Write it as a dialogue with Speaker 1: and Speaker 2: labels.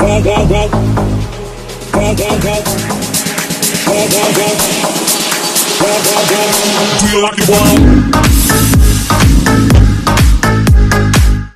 Speaker 1: Do you like it boy?